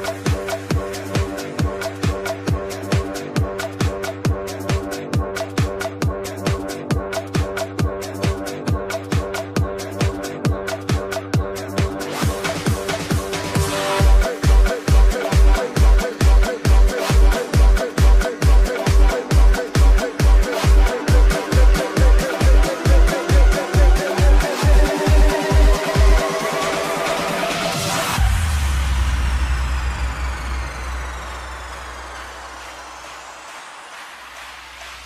Bye.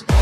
up